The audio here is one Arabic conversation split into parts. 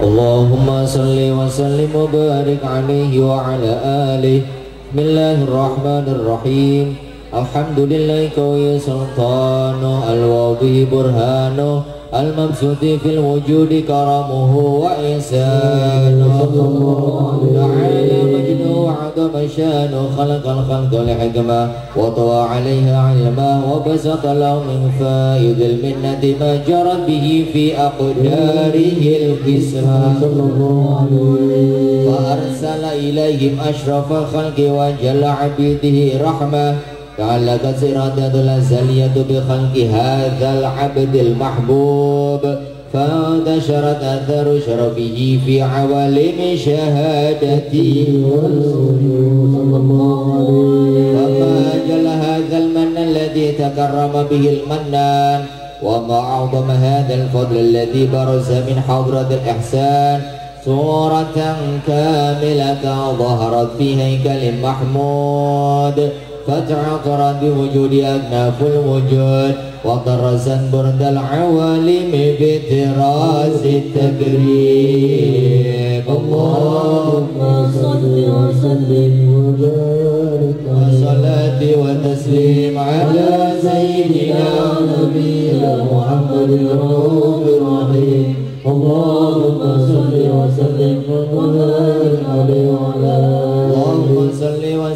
اللهم صل وسلم وبارك عليه وعلى آله. بسم الله الرحمن الرحيم الحمد لله قوي سلطانه الواضح برهانه المبسوط في الوجود كرمه وإحسانه تعالى مجده وعظم شانه خلق الخلق لحكمة وطوى عليها علما وبسط له من فائد المنة ما جرت به في أقداره القسمة فأرسل إليهم أشرف الخلق وجل عبيده رحمة. تعلقت إرادة الأزلية بخلق هذا العبد المحبوب. فانتشرت أثر شرفه في عوالم شهادته. وما جل هذا المن الذي تكرم به المنان وما أعظم هذا الفضل الذي برز من حضرة الإحسان صورة كاملة ظهرت في هيكل محمود فتعطر بوجود أكناف الوجود. وطرزا برد العوالم بتراس التكريم اللهم صل وسلم وبارك وصلاة وتسليم على سيدنا نبينا محمد الرؤوف الرحيم. اللهم صل وسلم وبارك عليه.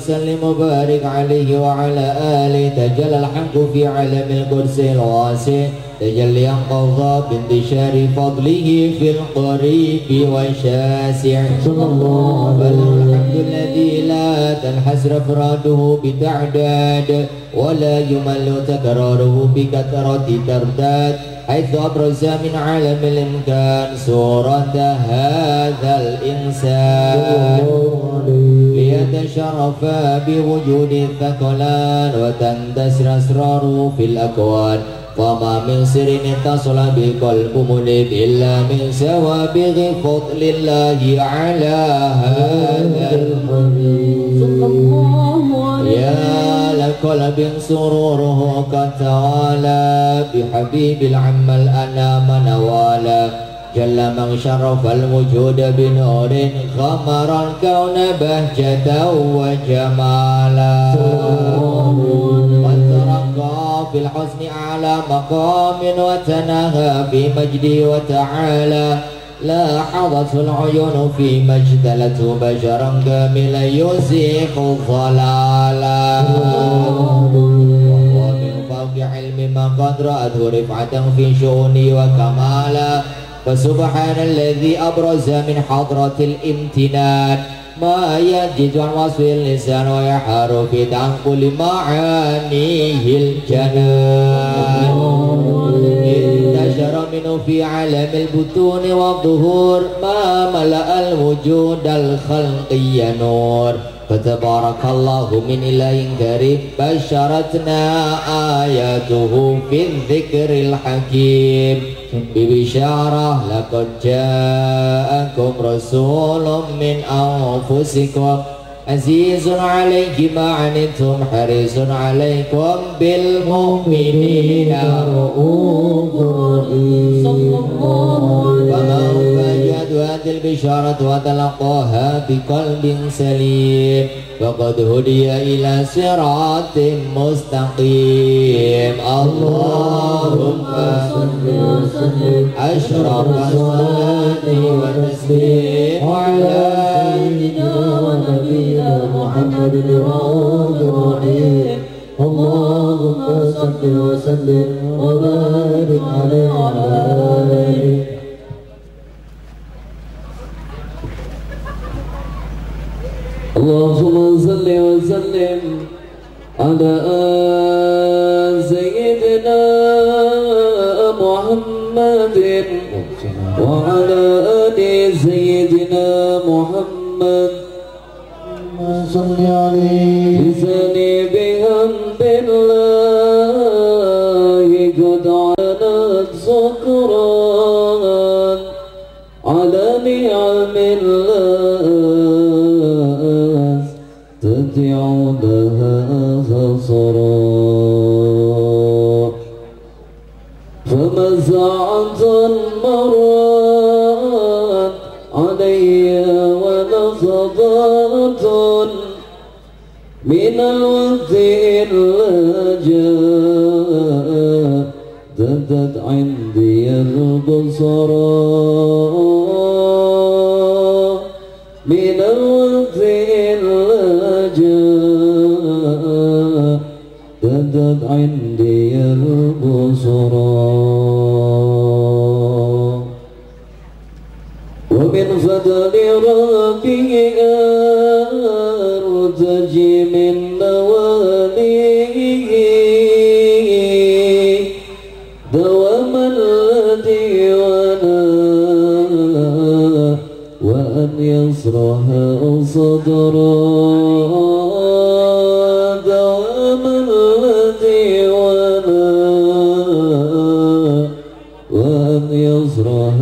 وسلم وبارك عليه وعلى آله. تجلى الحق في عالم القدس الواسع. تجلي قضى بانتشار فضله في القريب والشاسع. صلى الله عليه الحمد الذي لا تنحسر أفراده بتعداد ولا يمل تكراره بكثرة ترداد حيث أبرز من عالم الإمكان صورة هذا الإنسان. ليتشرف بوجود الثقلان وتندسر أسراره في الأكوان. وما من سر اتصل بقلب منيب إلا من سوابغ فضل الله على هذا الحبيب. يا لقلب سروره قد توالى بحبيب العم الأنام نوالا. جل من شرف الوجود بنور غمر الكون بهجة وجمالا. وترقى في الحسن على مقام وتنهى في مجدي وتعالى لاحظته العيون فيما اجتلته بشرا كاملا يزيح الضلالا وهو من فوق علم ما قد رأته رفعة في شؤوني وكمالا. فسبحان الذي أبرز من حضرة الامتنان. ما يجد عن وصف اللسان ويحار في تنقل معانيه الجنان. انتشر منه في عالم البطون والظهور ما ملأ الوجود الخلقي نور. فتبارك الله من إله كريم بشرتنا آياته في الذكر الحكيم ببشارة لقد جاءكم رسول من أنفسكم عزيز عليه ما عنتم حريص عليكم بالمؤمنين. رؤوف رحيم. عليه فجد هذه البشارة وتلقاها بقلب سليم. فقد هدي إلى صراط مستقيم. اللهم صل وسلم. أشرف الصلاة والتسليم. على سيدنا ونبينا محمد الرؤوف الرحيم اللهم صل وسلم. وبارك عليه وعلى آله. اللهم صل وسلم على سيدنا محمد وعلى آل زادت عندي البصرا من الوقف إلا جاء زادت عندي البصرا ومن فضل ربي ديوانا وأن يصرح صدرا دواما ديوانا وأن يصرح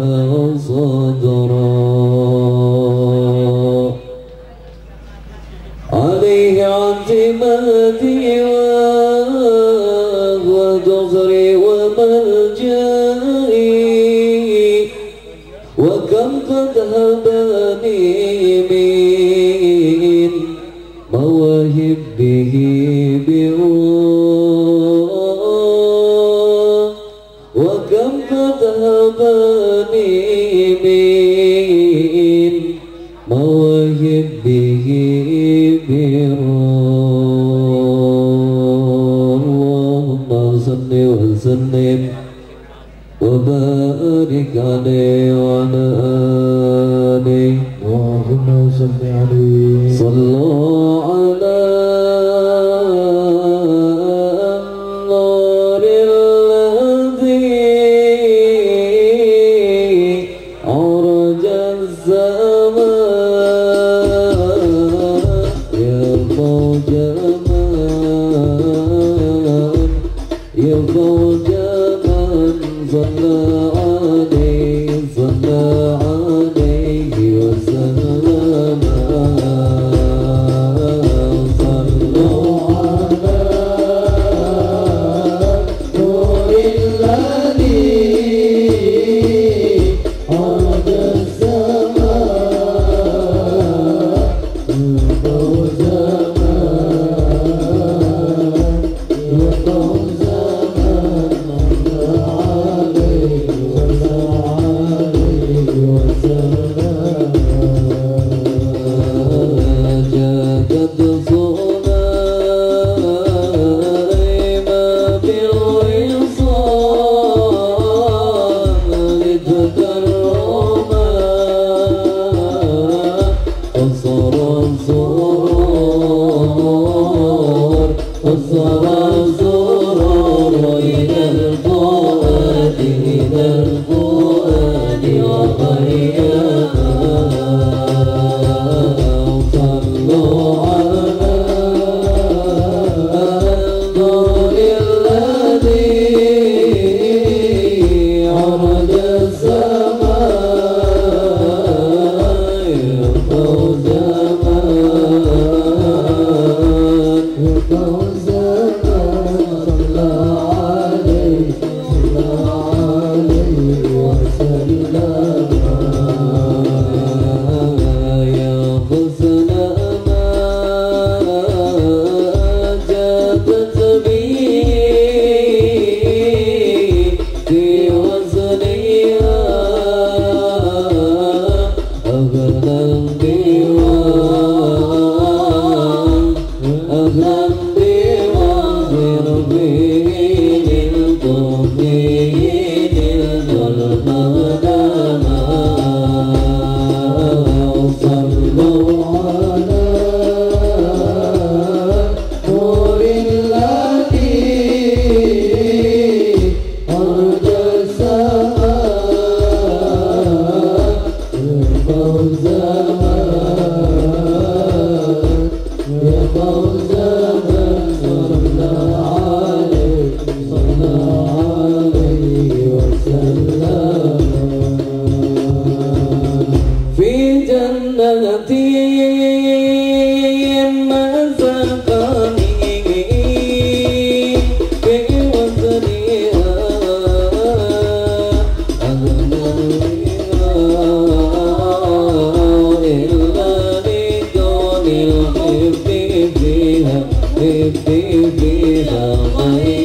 عليه. وعلى على النور الذي عرج الزمان يرضى جمال يرضى جمال. ظل علي ظل baby baby did,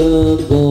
the boy.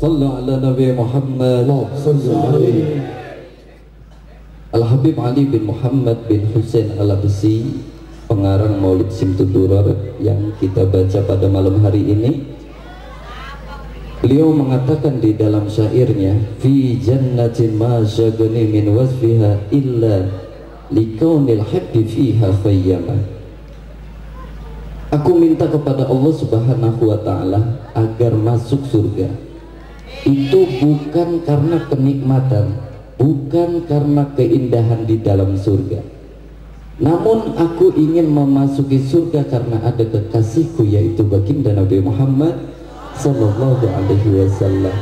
صلى على نبي محمد صل عليه Al-Habib Ali bin Muhammad bin Hussein Al-Absi pengarang Maulid Simtudurar yang kita baca pada malam hari ini Beliau mengatakan di dalam syairnya fi jannatin ma syagani min wasfiha illa likaunil habbi fiha khayyama Aku minta kepada Allah Subhanahu wa taala agar masuk surga itu bukan karena kenikmatan, bukan karena keindahan di dalam surga. Namun aku ingin memasuki surga karena ada kekasihku yaitu baginda Nabi Muhammad Sallallahu Alaihi Wasallam.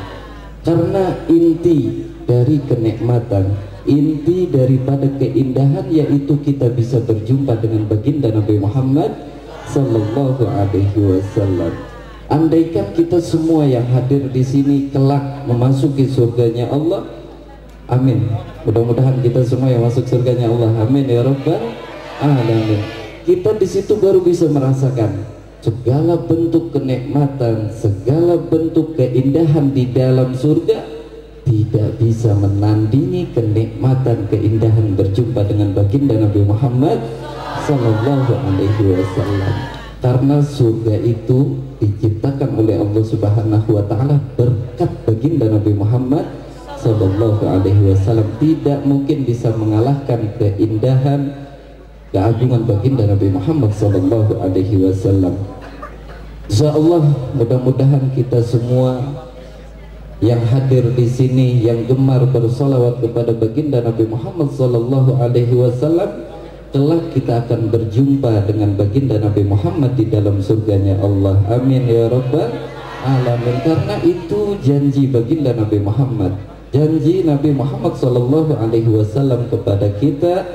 Karena inti dari kenikmatan, inti daripada keindahan yaitu kita bisa berjumpa dengan baginda Nabi Muhammad Sallallahu Alaihi Wasallam. Andaikan kita semua yang hadir di sini kelak memasuki surganya Allah, amin. Mudah-mudahan kita semua yang masuk surganya Allah, amin ya Rabbal Alamin. Kita di situ baru bisa merasakan segala bentuk kenikmatan, segala bentuk keindahan di dalam surga tidak bisa menandingi kenikmatan keindahan berjumpa dengan baginda Nabi Muhammad Sallallahu Alaihi Wasallam karena surga itu diciptakan oleh Allah Subhanahu wa taala berkat baginda Nabi Muhammad sallallahu alaihi wasallam tidak mungkin bisa mengalahkan keindahan keagungan baginda Nabi Muhammad sallallahu alaihi wasallam. Insyaallah mudah-mudahan kita semua yang hadir di sini yang gemar bersolawat kepada baginda Nabi Muhammad sallallahu alaihi wasallam kelak kita akan berjumpa dengan baginda Nabi Muhammad di dalam surganya Allah. Amin ya rabbal alamin. Karena itu janji baginda Nabi Muhammad janji Nabi Muhammad sallallahu alaihi wasallam kepada kita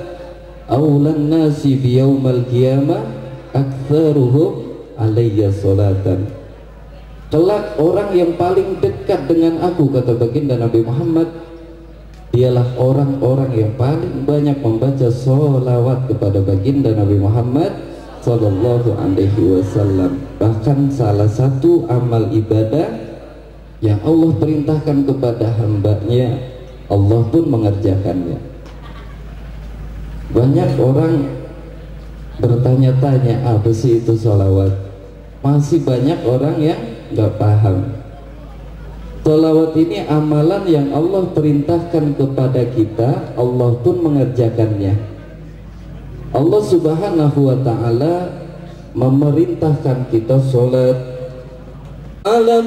aulan nasi biyaumal qiyamah aktsaruhum alayya salatan. Kelak orang yang paling dekat dengan aku kata baginda Nabi Muhammad dialah orang-orang yang paling banyak membaca sholawat kepada baginda Nabi Muhammad Sallallahu Alaihi Wasallam. Bahkan salah satu amal ibadah yang Allah perintahkan kepada hambanya, Allah pun mengerjakannya. Banyak orang bertanya-tanya apa sih itu sholawat? Masih banyak orang yang nggak paham Salawat ini amalan yang Allah perintahkan kepada kita, Allah pun mengerjakannya. Allah Subhanahu wa taala memerintahkan kita salat ala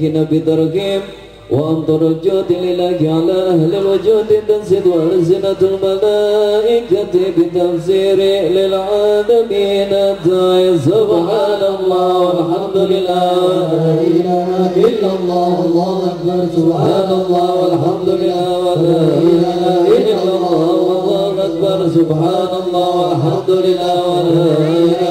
فيهن بتركهم وأمطر الجود لله على أهل الوجود تنسد وألسنة الملائكة بتفسير للعالمين. تعي سبحان الله والحمد لله. لا إله إلا الله الله أكبر سبحان الله والحمد لله. ولا إله إلا الله والله أكبر سبحان الله والحمد لله. ولا إله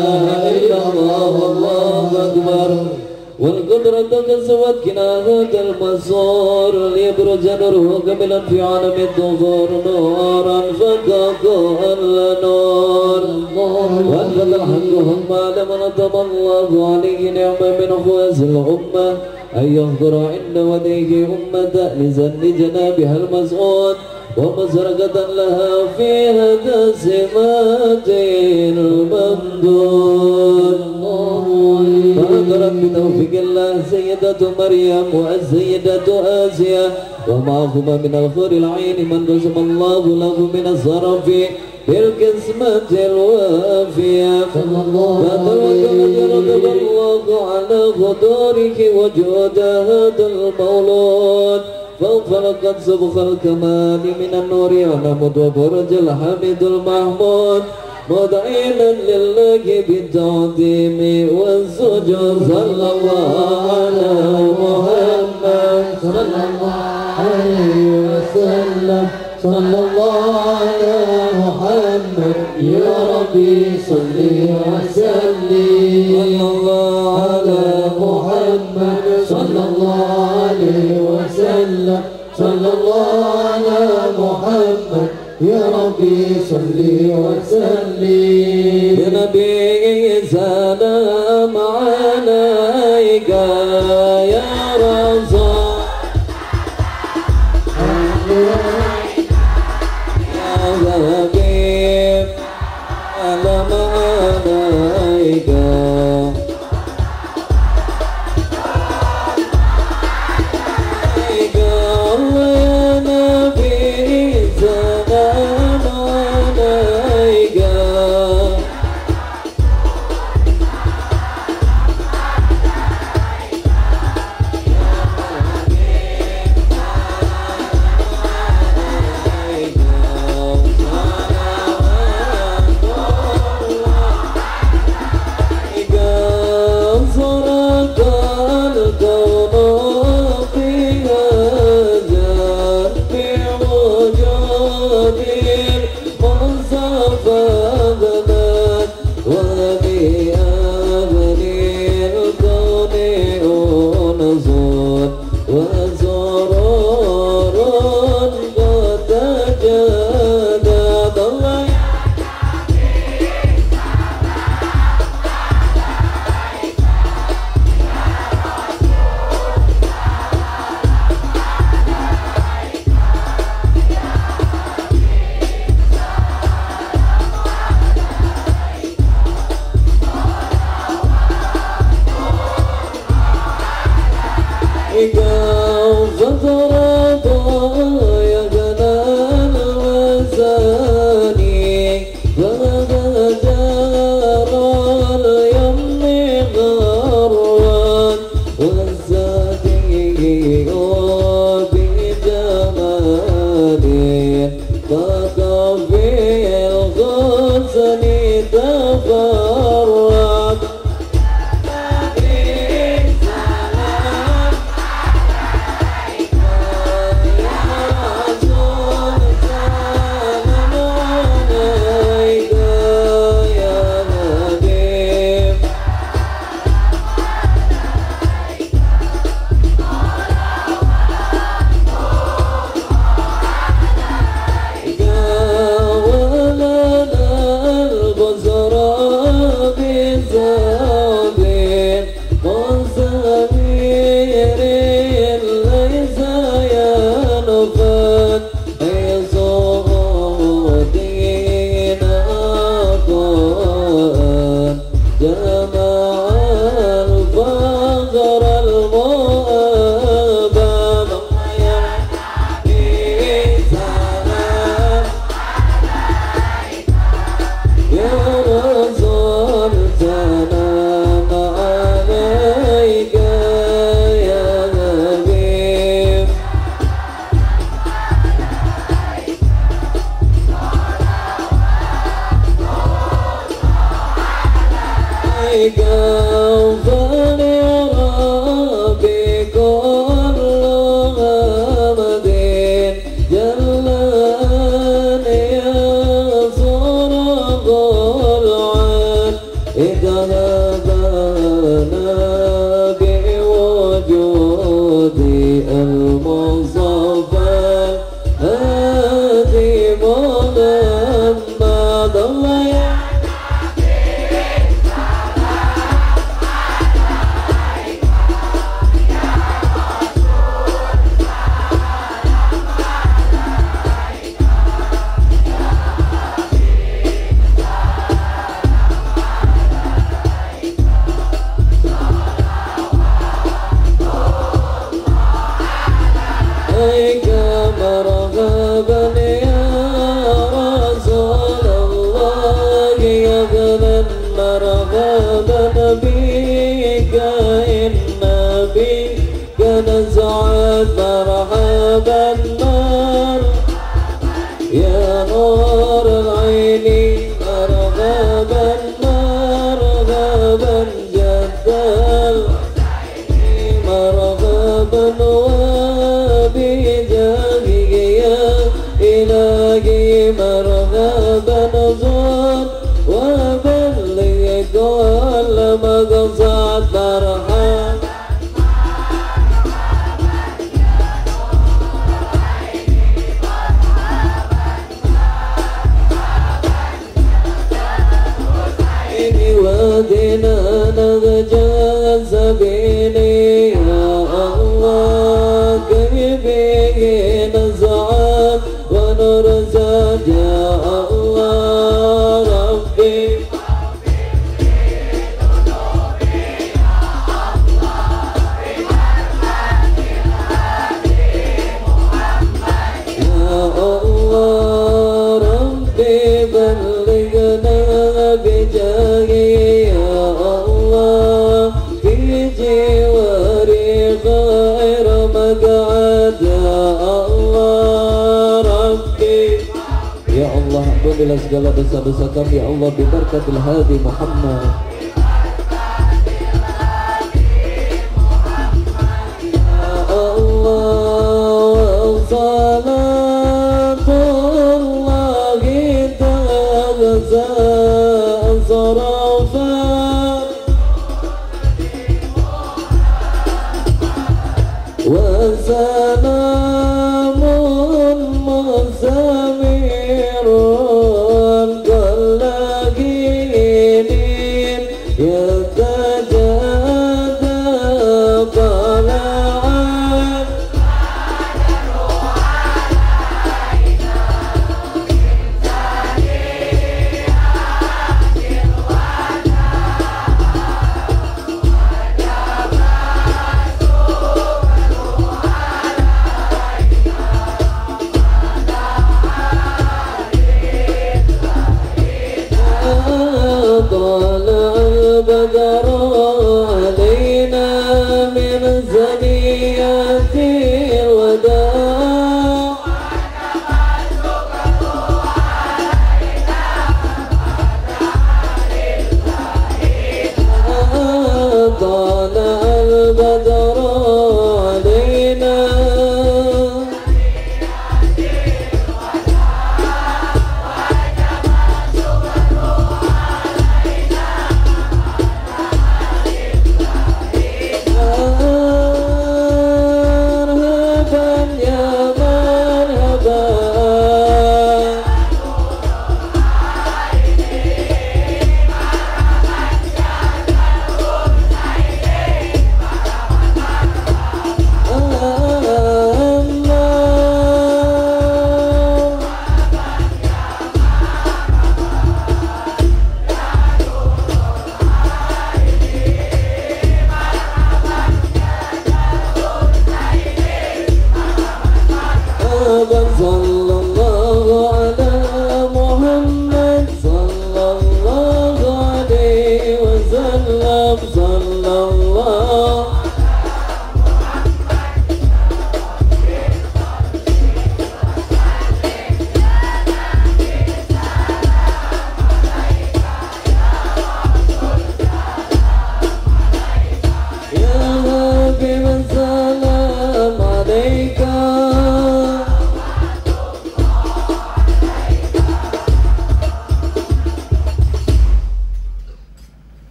والقدرة كسوت كناهة المسور ليبرز نوره كاملا في عالم الظهور نورا فككل نور وأنفذ الحق هم على من أتم الله عليه نعمة من أخواز الأمة أن يحضر عند وديه أمة لزن جنابها المسؤول ومسرقة لها في هذا سمات الممدود فأقرت بتوفيق الله سيدة مريم والسيدة آسيا. ومعهما من الخير العين من قسم الله له من الصرف بالقسمة الوافية. فتوكل جرب الله على خطوره وجود هذا المولود. فانفلقت سبخ الكمال من النور ونمت وفرج الحميد المحمود مدعينا لله بالتعظيم والسجود صلى الله على محمد. صلى الله عليه وسلم صلى الله على محمد. يا ربي صل وسلم. صلى الله على محمد. صلى الله عليه وسلم. صلى الله على محمد. يا ربي صل وسلم. بنبي سلام نزعت مرحبا. ما segala dosa-dosa kami Ya Allah bibarkatil hadi Muhammad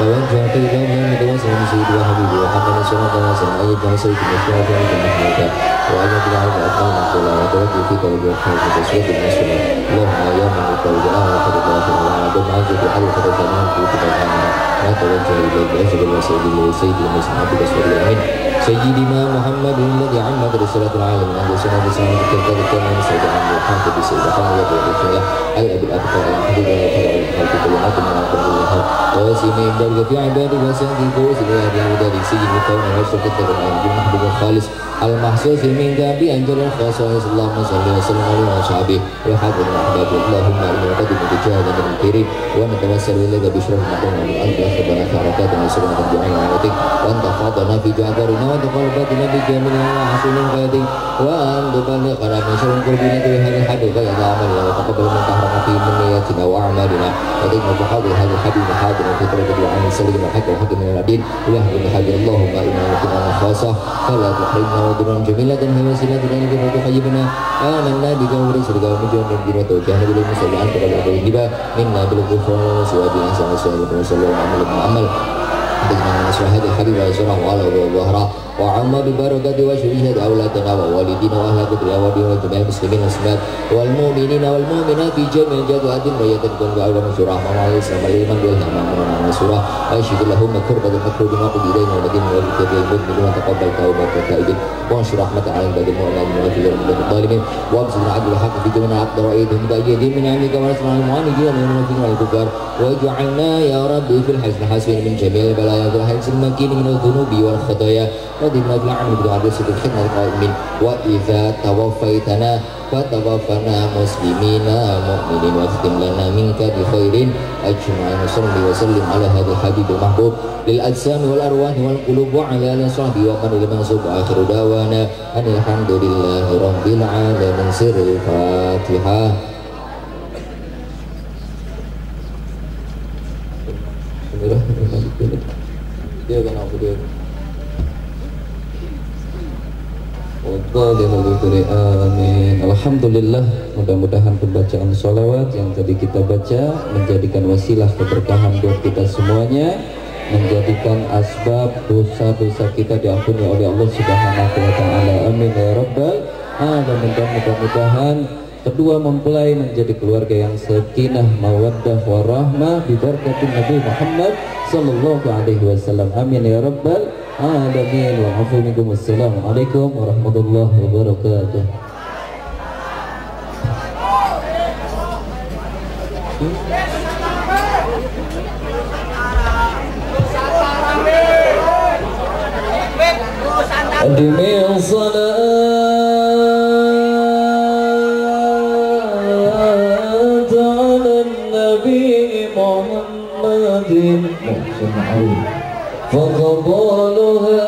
Dewan Perwakilan Rakyat dan Dewan Komisi Dua Habibie akan nasional alasan agar bangsa itu berkuasa dan merdeka. Wajah tidak ada akan mengelola dan bukti kalau dia tahu sesuatu dengan sunnah. Allah yang mengetahui doa kepada Allah dan maju di hari kepada itu tidak ada. Maka wajah ibadah sebagai sebuah sebuah sebuah sebuah sebuah sebuah سيدنا محمد الذي عمد رسالة العالم من أهل سنة سنة الكتاب الكامل سيد عمد الحمد بسيد حمد الله أي أبي الأبطال الحبيب ويتبع الخلق كلمات من عبد الله وسيمين بارك في عبادك وسيدي فوز بهذه ذلك سيد الكون واشرف التبع بالمحبوب الخالص المحسوس منك بأنجل الخصائص اللهم صل وسلم على وصحبه وحبب الأحباب اللهم أرنا نقدم بجهد من الكريم ونتوسل إليك بشرف نحن من أنت أخبرنا حركات وسلمة بدعاء وعلتك وأنت فاضنا في جعفرنا وأنت قربتنا بجميع وحسن غادي وأن تبلغنا من شر قربنا بهذا الحبيب يا عملنا وتقبل من تحرم في منياتنا وأعمالنا وتجمع بحاضر هذا الحبيب حاضر في بركة وعن سليم الحق والحق من العبيد ويا حق حق اللهم إنا نكون خاصة فلا تحرمنا وضرا جميلة هي وسيلة إليك وتحيبنا آمنا بك ورسولك ومجرد من دين وتوجهنا بالمسلم عنك وبالغيب منا بالغفران وسواد إنسان وسلم وسلم وعمل عمل dengan masyarakat Habib Rasulullah wa Wahra wa amma bi وعم ببركات وشهد أولادنا ووالدينا وأهلنا وأولادنا وجميع المسلمين والمسلمات والمؤمنين والمؤمنات في جميع جهات الدين ويتمكن بعد من سورة ما الله يسلم عليهم من دونها ما أمرنا من سورة أشهد لهم كربة المكروه ما قد إلينا ولكن ولكن يقول من دون تقبل توبة التائبين وانشر رحمة على عباد المؤمنين وفي رحمة الظالمين وابسط العدل والحق في دون عقد رأيتهم تأييدهم من عندك ونسمع المعاندين من المؤمنين والكفار واجعلنا يا ربي في الحسن حاسبين من جميع البلايا والحسن المكين من الذنوب والخطايا ودمنا في العمل بدعاء صدق خدمة القائمين وإذا توفيتنا فتوفنا مسلمين مؤمنين واختم لنا منك بخير أجمعين وصلي وسلم على هذا الحبيب المحبوب للأجسام والأرواح والقلوب وعلى آله وصحبه ومن إلى منصوب آخر دعوانا أن الحمد لله رب العالمين سر الفاتحة Amin Alhamdulillah. Mudah-mudahan pembacaan sholawat yang tadi kita baca Menjadikan wasilah keberkahan buat kita semuanya Menjadikan asbab dosa-dosa kita diampuni oleh Allah Subhanahu wa ta'ala. Amin ya Rabbal Alamin. Mudah-mudahan Kedua mempelai menjadi keluarga yang sakinah, mawaddah, warahmah Bibarkatin Nabi Muhammad Sallallahu alaihi wasallam Amin ya Rabbal Alamin Wa afu minkum Assalamualaikum warahmatullahi wabarakatuh أدمي الصلاة فقبولها